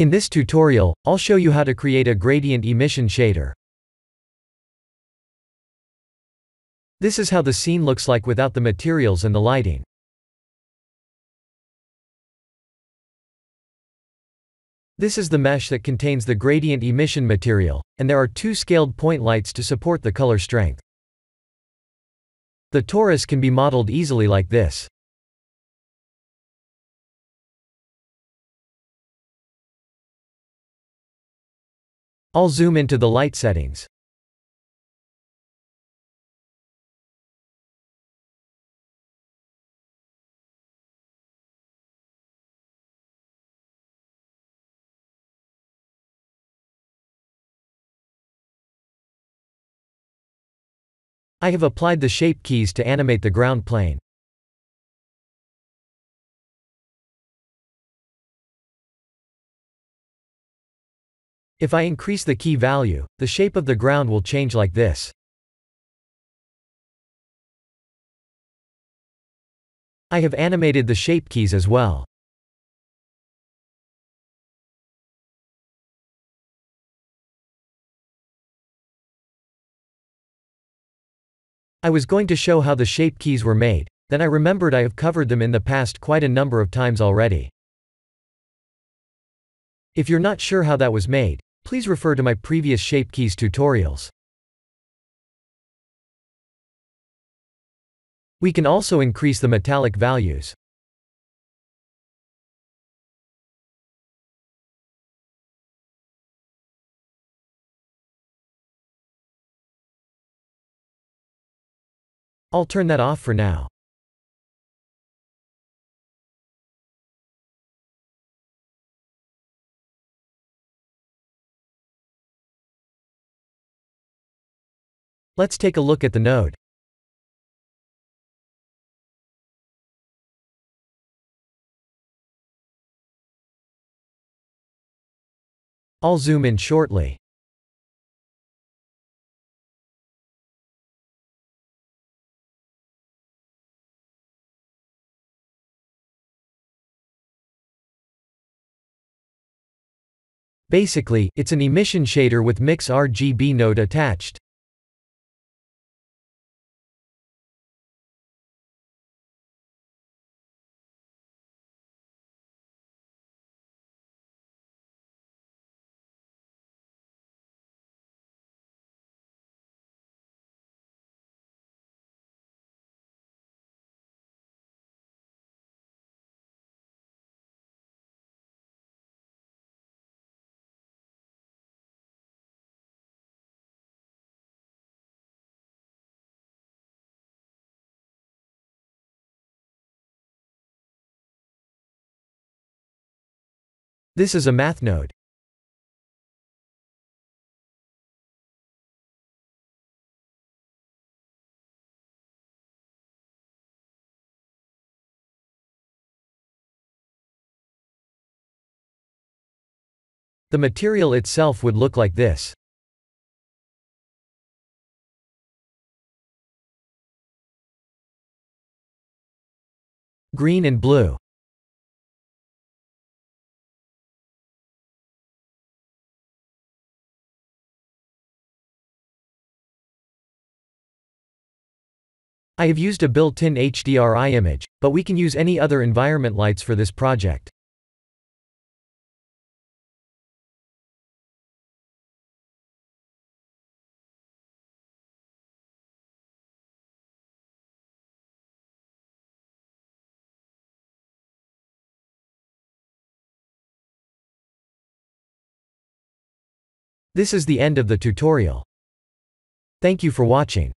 In this tutorial, I'll show you how to create a gradient emission shader. This is how the scene looks like without the materials and the lighting. This is the mesh that contains the gradient emission material, and there are two scaled point lights to support the color strength. The torus can be modeled easily like this. I'll zoom into the light settings. I have applied the shape keys to animate the ground plane. If I increase the key value, the shape of the ground will change like this. I have animated the shape keys as well. I was going to show how the shape keys were made, then I remembered I have covered them in the past quite a number of times already. If you're not sure how that was made, please refer to my previous shape keys tutorials. We can also increase the metallic values. I'll turn that off for now. Let's take a look at the node. I'll zoom in shortly. Basically, it's an emission shader with mix RGB node attached. This is a math node. The material itself would look like this. Green and blue. I have used a built-in HDRI image, but we can use any other environment lights for this project. This is the end of the tutorial. Thank you for watching.